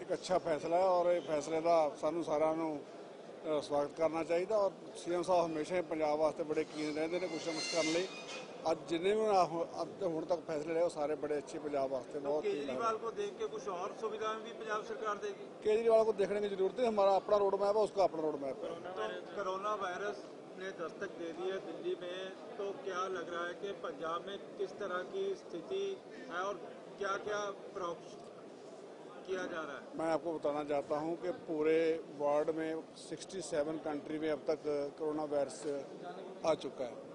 ਇੱਕ ਅੱਛਾ ਫੈਸਲਾ ਹੈ ਔਰ ਇਹ ਫੈਸਲੇ ਦਾ ਸਾਨੂੰ ਸਾਰਿਆਂ ਨੂੰ ਸਵਾਗਤ ਕਰਨਾ ਚਾਹੀਦਾ ਔਰ ਸੀਐਮ ਸਾਹਿਬ ਹਮੇਸ਼ਾ ਪੰਜਾਬ ਵਾਸਤੇ ਬੜੇ ਕੀਨ ਰਹਿੰਦੇ ਨੇ ਕੁਝ ਸਮਝ ਕਰਨ ਲਈ اب جتنے بھی اب ہون تک فیصلے رہے وہ سارے بڑے اچھے پنجاب واسطے بہت کیجریوال کو دیکھ کے کچھ اور سویدھائیں بھی پجاب سرکار دے گی کیجری والا کو دیکھنے کی ضرورت ہے ہمارا اپنا روڈ میپ ہے اس کا اپنا روڈ میپ ہے کرونا وائرس نے دستک دے دی ہے دلی میں تو کیا لگ رہا ہے کہ پجاب میں کس طرح کی استھتی ہے اور کیا کیا پروکش کیا جا رہا ہے میں آپ کو بتانا چاہتا ہوں کہ پورے وارڈ میں سکسٹی سیون کنٹری میں اب تک کرونا وائرس آ چکا ہے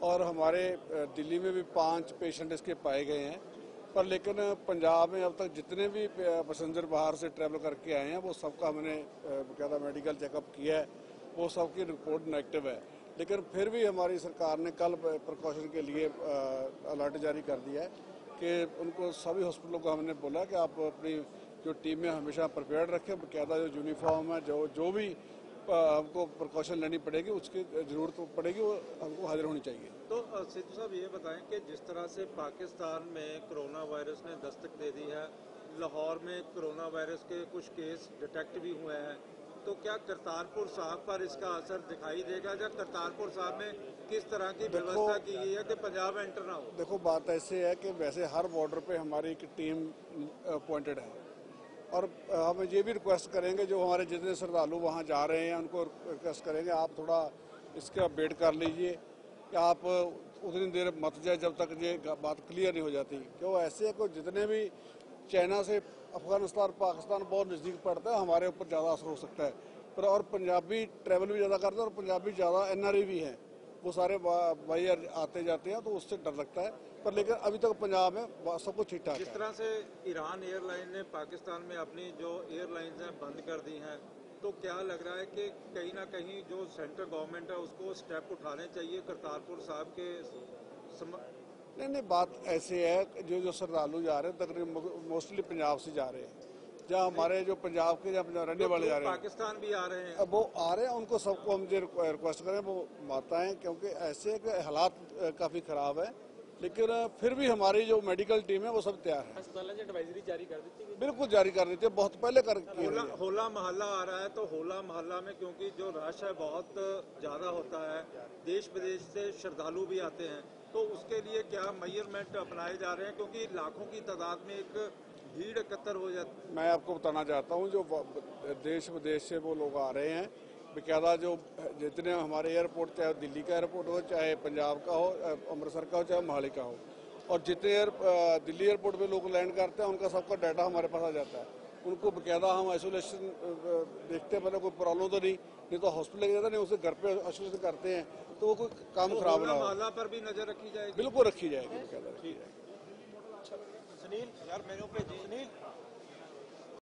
اور ہمارے دلی میں بھی پانچ پیشنٹ اس کے پائے گئے ہیں۔ پر لیکن پنجاب میں اب تک جتنے بھی پسنجر باہر سے ٹریول کر کے آئے ہیں، وہ سب کا ہم نے بقیادہ میڈیکل چیک اپ کیا ہے۔ وہ سب کی رپورٹ نیکٹیو ہے۔ لیکن پھر بھی ہماری سرکار نے کل پریکاشن کے لیے الرٹ جاری کر دیا ہے کہ ان کو سبھی ہاسپٹلوں کو ہم نے بولا کہ آپ اپنی جو ٹیم میں ہمیشہ پرپیرڈ رکھیں۔ بقیادہ جو یونیفارم ہے، جو جو بھی ہم کو پرکوشن لینی پڑے گی اس کی ضرورت پڑے گی ہم کو حاضر ہونی چاہیے۔ تو سدھو صاحب یہ بتائیں کہ جس طرح سے پاکستان میں کرونا وائرس نے دستک دے دی ہے لاہور میں کرونا وائرس کے کچھ کیس ڈیٹیکٹ بھی ہوئے ہیں تو کیا کرتارپور صاحب پر اس کا اثر دکھائی دے گا؟ یا کرتارپور صاحب میں کس طرح کی ویوستھا کی گئی ہے کہ پنجاب انٹر نہ ہو؟ دیکھو بات ایسے ہے کہ ویسے ہر بارڈر پہ ہماری ایک ٹیم اپوائنٹڈ ہے۔ اور ہم یہ بھی ریکویسٹ کریں گے جو ہمارے جتنے شردھالو وہاں جا رہے ہیں ان کو ریکویسٹ کریں گے، آپ تھوڑا اس کے اپڈیٹ کر لیجیے کہ آپ اتنی دیر مت جائے جب تک یہ بات کلیئر نہیں ہو جاتی۔ کہ وہ ایسے ہے کہ جتنے بھی چائنا سے افغانستان اور پاکستان بہت نزدیک پڑتا ہے، ہمارے اوپر زیادہ اثر ہو سکتا ہے۔ پر اور پنجابی ٹریول بھی زیادہ کرتا ہے اور پنجابی زیادہ این آر ای بھی ہیں۔ وہ سارے بھائی آتے جاتے ہیں تو اس سے ڈر لگتا ہے۔ پر لیکن ابھی تک پنجاب میں سب کچھ ٹھیک ٹھاک جس طرح سے ایران ایئر لائن نے پاکستان میں اپنی جو ایئر لائنز ہیں بند کر دی ہیں تو کیا لگ رہا ہے کہ کہیں نہ کہیں جو سینٹر گورنمنٹ ہے اس کو سٹیپ اٹھانے چاہیے کرتارپور صاحب کے سم... نہیں نہیں بات ایسی ہے جو جو سردالو جا رہے ہیں تقریباً موسٹلی پنجاب سے جا رہے ہیں۔ جہاں ہمارے جو پنجاب کے جہاں رہنے والے جا رہے ہیں۔ پاکستان بھی آ رہے ہیں۔ وہ آ رہے ہیں ان کو سب کو ہم جو ریکویسٹ کریں وہ ماتا ہیں کیونکہ ایسے کہ حالات کافی خراب ہیں۔ لیکن پھر بھی ہماری جو میڈیکل ٹیم ہے وہ سب تیار ہے بالکل جاری کر دیتی ہے بہت پہلے کر کی ہولا محلہ آ رہا ہے تو ہولا محلہ میں کیونکہ جو رش ہے بہت زیادہ ہوتا ہے دیش بدیش سے شردالو بھی آتے ہیں تو اس کے لیے کیا میئرمنٹ اپنائے جا رہے ہیں؟ کیونکہ لاکھوں کی تعداد میں ایک بھیڑ اکتر ہو جاتی میں آپ کو بتانا چاہتا ہوں جو دیش ودیش سے وہ لوگ آ رہے ہیں بقیادہ جو جتنے ہمارے ایئرپورٹ چاہے دلی کا ایئرپورٹ ہو چاہے پنجاب کا ہو امرتسر کا ہو چاہے موہالی کا ہو۔ اور جتنے دلی ایئرپورٹ پہ لوگ لینڈ کرتے ہیں ان کا سب کا ڈیٹا ہمارے پاس آ جاتا ہے۔ ان کو باقاعدہ ہم آئسولیشن دیکھتے ہیں پہلے کوئی پرابلم تو نہیں نہیں تو ہاسپٹل لگ جاتا نہیں اسے گھر پہ آئسولیشن کرتے ہیں۔ تو وہ کوئی کام خراب نہ ہو۔ پر بھی نظر رکھی جائے گی۔ بالکل رکھی جائے گی رکھی جائے گی۔